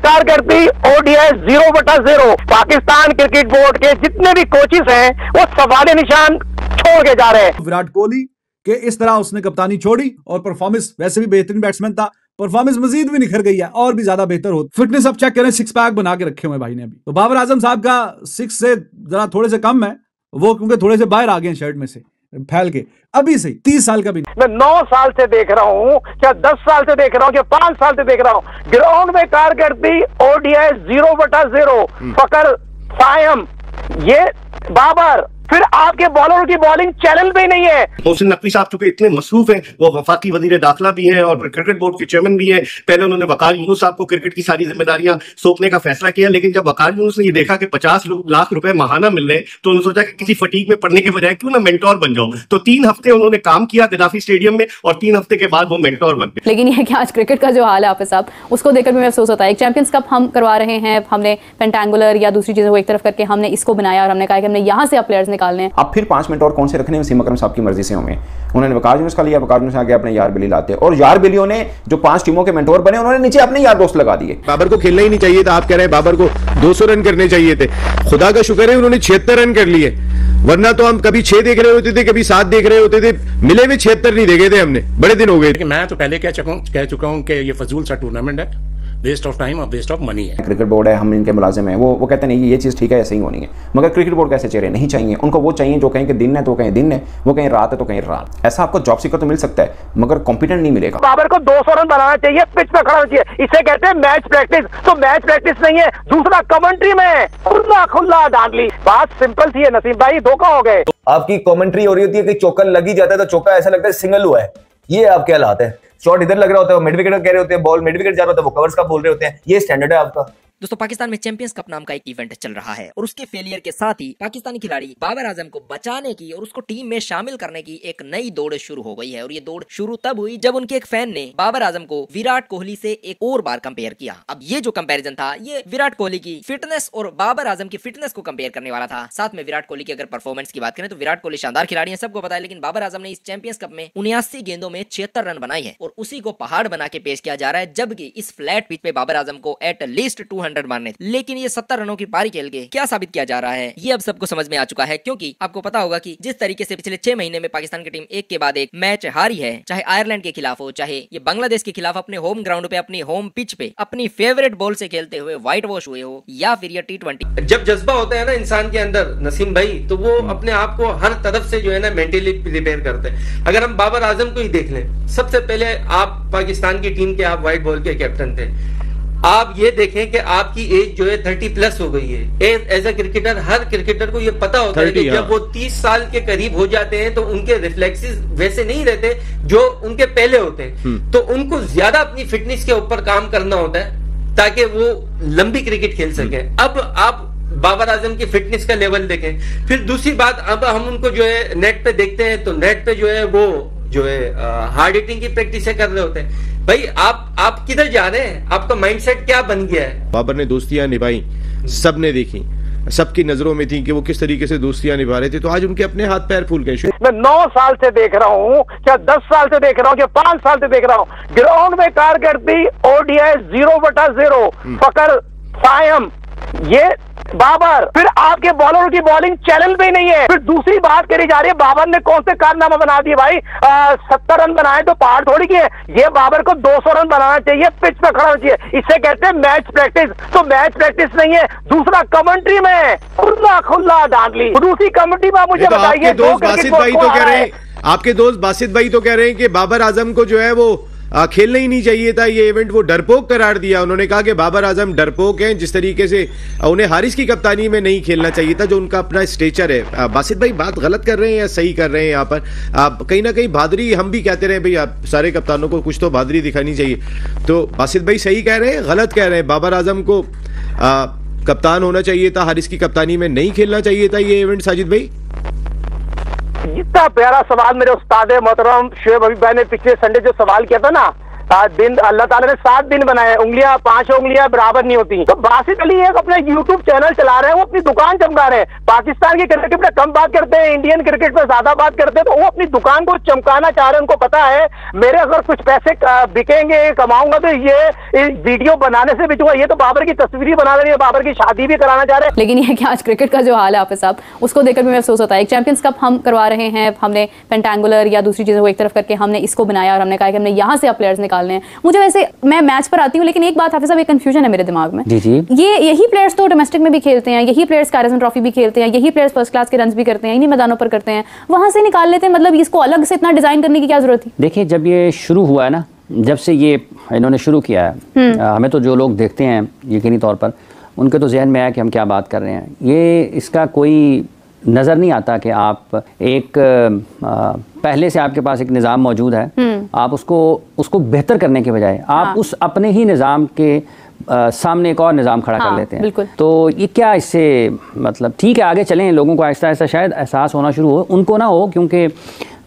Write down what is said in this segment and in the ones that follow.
कारकर्दी ODI zero बटा zero Pakistan cricket board के जितने भी कोचिस हैं, वो सवाल निशान छोड़ के जा रहे हैं। विराट कोहली के इस तरह उसने कप्तानी छोड़ी और परफॉर्मेंस वैसे भी बेहतरीन बैट्समैन था। परफॉर्मेंस मजीद भी निखर गई है, और भी ज़्यादा बेहतर हो फिटनेस अब चेक करें सिक्स पैक बना के रखे हुए भाई ने अभी। तो बाबर आज़म साहब का सिक्स से जरा थोड़े से कम है, वो क्योंकि थोड़े से बाहर आ गए शर्ट में से। फैल के अभी से तीस साल का भी मैं नौ साल से देख रहा हूँ क्या दस साल से देख रहा हूँ क्या पाँच साल से देख रहा हूँ। ग्राउंड में कारकर्दी ओडीआई ज़ीरो बटा ज़ीरो पकड़ फायम ये बाबर फिर आपके बॉलर की बॉलिंग चैनल पे नहीं है। मोहसिन नकवी साहब चूँकि इतने मसरूफ हैं वो वफाकी वज़ीर दाखिला भी हैं और क्रिकेट बोर्ड के चेयरमैन भी हैं। पहले उन्होंने वकार यूनुस साहब को क्रिकेट की सारी जिम्मेदारियाँ सौंपने का फैसला किया लेकिन जब वकार यूनुस ने ये देखा कि पचास लाख रुपए महाना मिल रहे तो उन्होंने सोचा कि किसी फटीक में पढ़ने के बजाय क्यों ना मेंटोर बन जाओ तो तीन हफ़्ते उन्होंने काम किया गदाफी स्टेडियम में और तीन हफ़्ते के बाद वो मेंटोर बन गए। लेकिन ये कि आज क्रिकेट का जो हाल है हाफिज साहब उसको देखकर भी महसूस होता है। चैंपियंस कप हम करवा रहे हैं हमने पेंटेंगुलर या दूसरी चीज़ों को एक तरफ़ करके हमने इसको बनाया और हमने कहा कि हमने यहाँ से प्लेयर्स निकालने हैं। अब फिर पाँच मिनट और कौन से रखने हैं? वसीम अकरम साहब की मर्ज़ी से होंगे। उन्होंने वकार यूनुस का लिया वकार यूनुस आगे अपने यार बिली लाते और यार बिलियों ने जो पाँच टीमों के मेंटोर बने उन्होंने नीचे अपने यार दोस्त लगा दिए। बाबर को खेलना ही नहीं चाहिए था आप कह रहे हैं बाबर को 200 रन करने चाहिए थे। खुदा का शुक्र है उन्होंने छिहत्तर रन कर लिए। वरना तो हम कभी छह देख रहे होते थे कभी सात देख रहे होते थे। मिले भी छिहत्तर नहीं देखे थे हमने। बड़े दिन हो गए। मैं तो पहले कह चुका हूँ कह चुका हूँ कि ये फजूल सा टूर्नामेंट है। वेस्ट ऑफ़ टाइम और वेस्ट ऑफ़ मनी है। क्रिकेट बोर्ड है हम इनके मुलाजिम हैं। वो वो कहते नहीं ये चीज़ ठीक है ऐसे ही होनी है। मगर क्रिकेट बोर्ड कैसे चेहरे नहीं चाहिए। उनको वो चाहिए जो कहें कि दिन है तो कहीं दिन है वो कहीं रात है तो कहीं रात। ऐसा आपको जॉब सीकर तो मिल सकता है मगर कॉम्पिटेंट नहीं मिलेगा। बाबर को 200 रन बनाना चाहिए पिच पे खड़ा चाहिए। इसे कहते हैं मैच प्रैक्टिस तो मैच प्रैक्टिस नहीं है दूसरा कमेंट्री में खुला खुला डांट ली बात सिंपल थी नसीम भाई धोखा हो गए। आपकी कमेंट्री हो रही होती है कि चौका लगी जाता है तो चौका ऐसा लगता है सिंगल हुआ है। ये आपके हालात है। शॉट इधर लग रहा होता है मिड विकेट कह रहे होते हैं बॉल मिड विकेट जा रहा होता है, वो कवर्स का बोल रहे होते हैं। ये स्टैंडर्ड है आपका। दोस्तों, पाकिस्तान में चैंपियंस कप नाम का एक इवेंट चल रहा है और उसके फेलियर के साथ ही पाकिस्तानी खिलाड़ी बाबर आज़म को बचाने की और उसको टीम में शामिल करने की एक नई दौड़ शुरू हो गई है। और ये दौड़ शुरू तब हुई जब उनके एक फ़ैन ने बाबर आज़म को विराट कोहली से एक और बार कंपेयर किया। अब ये जो कंपेरिजन था, ये विराट कोहली की फिटनेस और बाबर आज़म की फिटनेस को कंपेयर करने वाला था। साथ में विराट कोहली की अगर परफॉर्मेंस की बात करें तो विराट कोहली शानदार खिलाड़ी है, सबको पता है, लेकिन बाबर आज़म ने इस चैंपियंस कप में उन्यासी गेंदों में छिहत्तर रन बनाई है और उसी को पहाड़ बना के पेश किया जा रहा है, जबकि इस फ्लैट पिच पे बाबर आज़म को एट लीस्ट टू मारने लेकिन ये सत्तर रनों की पारी खेल के क्या साबित किया जा रहा है, ये अब सबको समझ में आ चुका है, क्योंकि आपको पता होगा कि जिस तरीके से पिछले छह महीने में पाकिस्तान की टीम एक के बाद एक मैच हारी है, चाहे आयरलैंड के खिलाफ हो, चाहे ये बांग्लादेश के खिलाफ अपने होम ग्राउंड पे, अपनी होम पिच पे, अपनी फेवरेट बॉल से खेलते हुए व्हाइट वॉश हुए हो, या फिर ये टी ट्वेंटी जब जज्बा होता है ना इंसान के अंदर, नसीम भाई तो वो अपने आप को हर तरफ़ से जो है ना मेंटली प्रिपेयर करते हैं। अगर हम बाबर आज़म को ही देख लें, सबसे पहले आप पाकिस्तान की टीम के, आप व्हाइट बॉल के कैप्टन थे। आप ये देखें कि आपकी एज जो है थर्टी प्लस हो गई है। एज ए क्रिकेटर हर क्रिकेटर को ये पता होता है कि जब वो तीस साल के करीब हो जाते हैं तो उनके रिफ्लेक्सेस वैसे नहीं रहते जो उनके पहले होते हैं। तो उनको ज़्यादा अपनी फिटनेस के ऊपर काम करना होता है ताकि वो लंबी क्रिकेट खेल सके। अब आप बाबर आज़म की फिटनेस का लेवल देखें। फिर दूसरी बात अब हम उनको जो है नेट पे देखते हैं तो नेट पे जो है वो जो है हार्ड हिटिंग की प्रैक्टिस कर रहे होते हैं। भाई आप आप किधर जा रहे हैं? आपका माइंडसेट क्या बन गया है? बाबर ने दोस्तियाँ निभाई सबने देखी। सबकी नज़रों में थी कि वो किस तरीके से दोस्तियाँ निभा रहे थे तो आज उनके अपने हाथ पैर फूल गए मैं नौ साल से देख रहा हूँ क्या दस साल से देख रहा हूँ क्या पाँच साल से देख रहा हूँ। ग्राउंड में कारकर्दी ओडीआई ज़ीरो बटा ज़ीरो फकर फायम ये बाबर फिर आपके बॉलर की बॉलिंग चैनल पे नहीं है। फिर दूसरी बात करी जा रही है बाबर ने कौन से कारनामा बना दिए भाई? सत्तर रन बनाए तो पहाड़ थोड़ी किए। ये बाबर को 200 रन बनाना चाहिए पिच पे खड़ा होना चाहिए। इसे कहते हैं मैच प्रैक्टिस तो मैच प्रैक्टिस नहीं है दूसरा कमेंट्री में खुला खुला डांट ली दूसरी कमेंट्री में मुझे बताइए दोस्त बासित भाई तो कह रहे हैं आपके दोस्त बासित भाई तो कह रहे हैं कि बाबर आज़म को जो है वो खेलना ही नहीं चाहिए था, ये इवेंट वो डरपोक करार दिया। उन्होंने कहा कि बाबर आज़म डरपोक हैं, जिस तरीके से उन्हें हारिस की कप्तानी में नहीं खेलना चाहिए था, जो उनका अपना स्टेचर है। बासित भाई, बात गलत कर रहे हैं या सही कर रहे हैं यहाँ पर? आप कहीं ना कहीं बहादुरी हम भी कहते रहे भाई, आप सारे कप्तानों को कुछ तो बहादुरी दिखानी चाहिए। तो बासित भाई सही कह रहे हैं, गलत कह रहे हैं। बाबर आज़म को कप्तान होना चाहिए था, हारिस की कप्तानी में नहीं खेलना चाहिए था ये इवेंट साजिद भाई। इतना प्यारा सवाल मेरे उस्ताद मोहतरम शुएब अभी भाई ने पिछले संडे जो सवाल किया था ना आ, दिन अल्लाह ताला ने सात दिन बनाए उंगलियाँ पाँच उंगलियाँ बराबर नहीं होती। तो बासित अली एक अपना यूट्यूब चैनल चला रहे हैं वो अपनी दुकान चमका रहे हैं। पाकिस्तान की क्रिकेट में कम बात करते हैं इंडियन क्रिकेट में ज़्यादा बात करते हैं तो वो अपनी दुकान को चमकाना चाह रहे हैं उनको पता है मेरे अगर कुछ पैसे बिकेंगे कमाऊँगा तो ये वीडियो बनाने से बिचूँगा ये तो बाबर की तस्वीर बना रहे हैं बाबर की शादी भी कराना चाह रहे हैं। लेकिन ये कि आज क्रिकेट का जो हाल है हाफिज साहब उसको देखकर भी महसूस होता है। एक चैंपियंस कप हम करवा रहे हैं हमने पेंटेंगुलर या दूसरी चीज़ों को एक तरफ़ करके हमने इसको बनाया और हमने कहा कि हमने यहाँ से प्लेयर्स निकालने हैं। मुझे वैसे मैं मैच पर आती हूँ लेकिन एक बात हाफिज साहब एक कन्फ्यूज़न है मेरे दिमाग में। जी जी। ये यही प्लेयर्स तो डोमेस्टिक में भी खेलते हैं यही प्लेयर्स कारिजन ट्रॉफी भी खेलते हैं यही प्लेयर्स फ़र्स्ट क्लास के रन भी करते हैं इन्हीं मैदानों पर करते हैं। वहाँ से निकाल लेते हैं मतलब इसको अलग से इतना डिज़ाइन करने की क्या ज़रूरत थी? देखिए जब ये शुरू हुआ है ना जब से ये इन्होंने शुरू किया है हमें तो जो लोग देखते हैं यकीनी तौर पर उनके तो जहन में आया कि हम क्या बात कर रहे हैं। ये इसका कोई नज़र नहीं आता कि आप एक आ, पहले से आपके पास एक निज़ाम मौजूद है आप उसको उसको बेहतर करने के बजाय आप हाँ। उस अपने ही निज़ाम के आ, सामने एक और निज़ाम खड़ा हाँ, कर लेते हैं। तो ये क्या इससे मतलब ठीक है आगे चलें लोगों को आहिस्ता आहिस्ता शायद एहसास होना शुरू हो उनको ना हो क्योंकि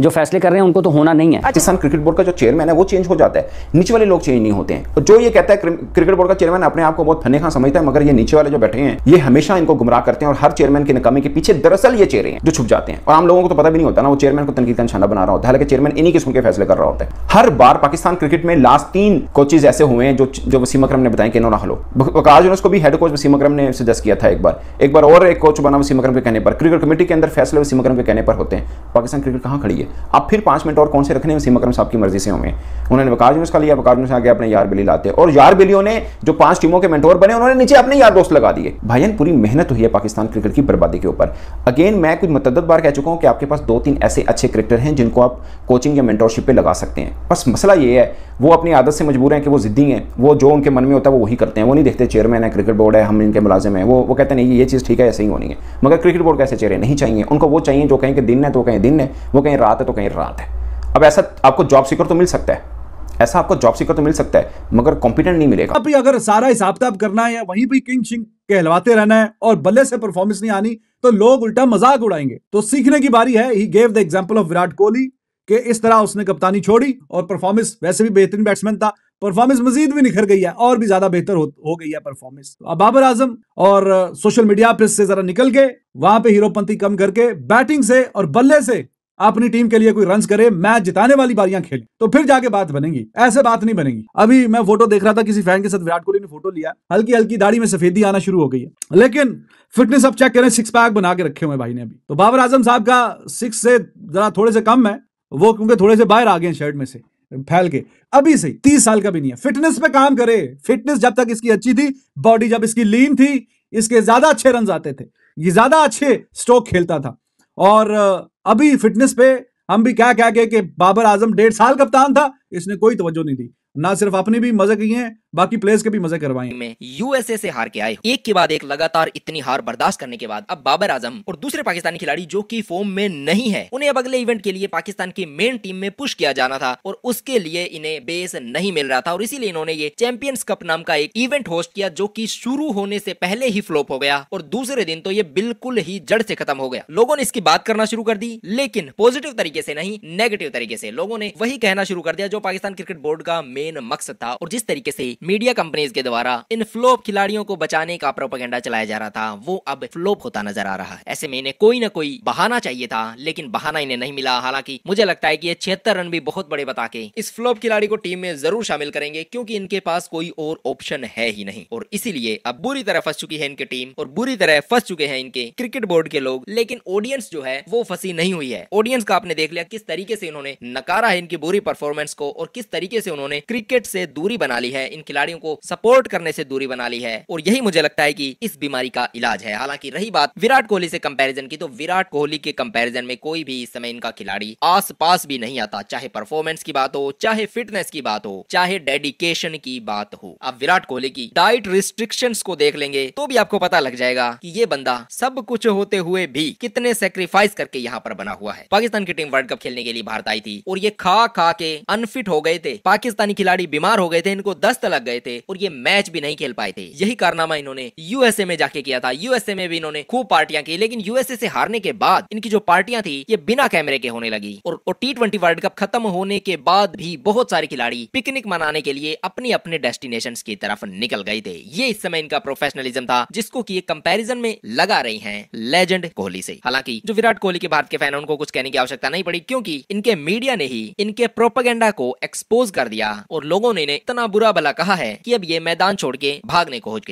जो फैसले कर रहे हैं, उनको तो होना नहीं है। पाकिस्तान क्रिकेट बोर्ड का जो चेयरमैन है, वो चेंज हो जाता है। नीचे वाले लोग चेंज नहीं होते हैं। और जो ये कहता है क्रिकेट बोर्ड का चेयरमैन अपने आप को बहुत फने खां समझता है, मगर ये नीचे वाले जो बैठे हैं, ये हमेशा इनको गुमराह करते हैं और हर चेयरमैन की नकामी के पीछे दरअसल ये चेहरे हैं, जो छुप जाते हैं। और आम लोगों को तो पता भी नहीं होता ना, वो चेयरमैन को तनकीद का निशाना बना रहा होता है। हालाँकि चेयरमैन इन्हीं किस्म के फैसले कर रहा होता है। हर बार पाकिस्तान क्रिकेट में लास्ट तीन कोचेज ऐसे हुए हैं, जो जो वसीम अकरम ने बताया कि इन्होंने हलो। वकार को भी हेड कोच वसीम अकरम ने सजेस्ट किया था एक बार। एक बार और एक कोच बना वसीम अकरम के कहने पर। क्रिकेट कमेटी के अंदर फैसले वसीम अकरम के कहने पर होते हैं। पाकिस्तान क्रिकेट कहाँ खड़ी है? अब फिर पाँच मिनट और कौन से रखने वसीम अकरम साहब की मर्ज़ी से होंगे। उन्होंने वकार यूनुस का लिया वकार यूनुस आगे अपने यार बिली लाते। और यार बिलियों ने जो पाँच टीमों के मेंटोर बने, उन्होंने नीचे अपने यार दोस्त लगा दिए। भाईजान पूरी मेहनत हुई है पाकिस्तान क्रिकेट की बर्बादी के ऊपर। अगेन मैं कुछ मतद बार कह चुका हूँ कि आपके पास दो तीन ऐसे अच्छे क्रिकेटर हैं, जिनको आप कोचिंग या मेंटोरशिप पे लगा सकते हैं। बस मसला ये है, वो अपनी आदत से मजबूर हैं कि वो जिद्दी हैं। वो जो उनके मन में होता है, वो वही करते हैं। वो नहीं देखते चेयरमैन है क्रिकेट बोर्ड है, हम इनके मुलाजिम हैं। वो वो कहते नहीं, ये चीज़ ठीक है, ऐसे ही होनी है। मगर क्रिकेट बोर्ड कैसे चेहरे नहीं चाहिए। उनको वो चाहिए, जो कहें कि दिन है तो कहीं दिन है। वो कहीं रात है तो कहीं रात है। अब ऐसा आपको जॉब सीकर तो मिल सकता है। ऐसा आपको जॉब सीकर तो मिल सकता है मगर कॉम्पिटेंट नहीं मिलेगा। अब भी अगर सारा हिसाब किताब करना है वहीं भी किंग शिंग कहलवाते रहना है और बल्ले से परफॉर्मेंस नहीं आनी तो लोग उल्टा मज़ाक उड़ाएँगे। तो सीखने की बारी है। He gave the example of Virat Kohli कि इस तरह उसने कप्तानी छोड़ी और परफॉर्मेंस वैसे भी बेहतरीन बैट्समैन था। परफॉर्मेंस मजीद भी निखर गई है और भी ज़्यादा बेहतर हो, हो गई है परफॉर्मेंस तो अब बाबर आज़म और सोशल मीडिया पे से जरा निकल के वहाँ पे हीरोपंती कम करके बैटिंग से और बल्ले से अपनी टीम के लिए कोई रन करे, मैच जिताने वाली बारियाँ खेले तो फिर जाके बात बनेगी। ऐसे बात नहीं बनेगी। अभी मैं फ़ोटो देख रहा था, किसी फ़ैन के साथ विराट कोहली ने फ़ोटो लिया हल्की हल्की दाढ़ी में सफेदी आना शुरू हो गई है। लेकिन फिटनेस अब चेक करें सिक्स पैक बना के रखे हुए भाई ने अभी। तो बाबर आज़म साहब का सिक्स से जरा थोड़े से कम है। वो क्योंकि थोड़े से बाहर आ गए शर्ट में से, फैल के। अभी से, तीस साल का भी नहीं है। फिटनेस पे काम करे। फिटनेस जब तक इसकी अच्छी थी बॉडी जब इसकी लीन थी, इसके ज़्यादा अच्छे रन आते थे। ये ज़्यादा अच्छे स्ट्रोक खेलता था। और अभी फिटनेस पे हम भी क्या क्या कहे कि बाबर आज़म डेढ़ साल कप्तान था, इसने कोई तवज्जो नहीं दी। ना सिर्फ़ अपनी भी, मज़े किए हैं बाकी प्लेयर्स के भी मज़े करवाए। में यूएसए से हार के आए एक के बाद एक लगातार इतनी हार बर्दाश्त करने के बाद अब बाबर आज़म और दूसरे पाकिस्तानी खिलाड़ी जो कि फॉर्म में नहीं है, उन्हें अब अगले इवेंट के लिए पाकिस्तान की मेन टीम में पुश किया जाना था और उसके लिए इन्हें बेस नहीं मिल रहा था और इसीलिए इन्होंने ये चैंपियंस कप नाम का एक इवेंट होस्ट किया जो कि शुरू होने से पहले ही फ्लॉप हो गया और दूसरे दिन तो ये बिल्कुल ही जड़ से खत्म हो गया। लोगों ने इसकी बात करना शुरू कर दी, लेकिन पॉजिटिव तरीके से नहीं नेगेटिव तरीके से। लोगों ने वही कहना शुरू कर दिया जो पाकिस्तान क्रिकेट बोर्ड का मेन मकसद था और जिस तरीके से मीडिया कंपनीज़ के द्वारा इन फ्लोप खिलाड़ियों को बचाने का प्रोपेगेंडा चलाया जा रहा था, वो अब फ्लोप होता नज़र आ रहा है। ऐसे में इन्हें कोई ना कोई बहाना चाहिए था, लेकिन बहाना इन्हें नहीं मिला। हालाँकि मुझे लगता है कि छिहत्तर रन भी बहुत बड़े बता के इस फ्लोप खिलाड़ी को टीम में ज़रूर शामिल करेंगे, क्योंकि इनके पास कोई और ऑप्शन है ही नहीं। और इसीलिए अब बुरी तरह फंस चुकी है इनकी टीम और बुरी तरह फंस चुके हैं इनके क्रिकेट बोर्ड के लोग। लेकिन ऑडियंस जो है, वो फंसी नहीं हुई है। ऑडियंस का आपने देख लिया किस तरीके से इन्होंने नकारा है इनकी बुरी परफॉर्मेंस को, और किस तरीके से उन्होंने क्रिकेट से दूरी बना ली है इन खिलाड़ियों को सपोर्ट करने से दूरी बना ली है। और यही मुझे लगता है कि इस बीमारी का इलाज है। हालाँकि रही बात विराट कोहली से कंपैरिजन की तो विराट कोहली के कंपैरिजन में कोई भी इस समय इनका खिलाड़ी आस पास भी नहीं आता। चाहे परफॉर्मेंस की बात हो, चाहे फिटनेस की बात हो, चाहे डेडिकेशन की बात हो। अब विराट कोहली की डाइट रिस्ट्रिक्शन को देख लेंगे तो भी आपको पता लग जाएगा की ये बंदा सब कुछ होते हुए भी कितने सेक्रीफाइस करके यहाँ पर बना हुआ है। पाकिस्तान की टीम वर्ल्ड कप खेलने के लिए भारत आई थी, और ये खा खा के अनफिट हो गए थे। पाकिस्तानी खिलाड़ी बीमार हो गए थे, इनको दस्त लग लग गए थे और ये मैच भी नहीं खेल पाए थे। यही कारनामा इन्होंने यूएसए में जाके किया था। यूएसए में भी इन्होंने खूब पार्टियाँ की, लेकिन यूएसए से हारने के बाद इनकी जो पार्टियाँ थी, ये बिना कैमरे के होने लगी। और टी ट्वेंटी वर्ल्ड कप खत्म होने के बाद भी बहुत सारे खिलाड़ी पिकनिक मनाने के लिए अपने अपने डेस्टिनेशन की तरफ़ निकल गए थे। ये इस समय इनका प्रोफेशनलिज्म था, जिसको की कंपेरिजन में लगा रही है लेजेंड कोहली से। हालाँकि, जो विराट कोहली के भारत के फ़ैन उनको कुछ कहने की आवश्यकता नहीं पड़ी, क्योंकि इनके मीडिया ने ही इनके प्रोपेगेंडा को एक्सपोज कर दिया और लोगों ने इतना बुरा भला कहा है कि अब ये मैदान छोड़ के भागने को हो गए।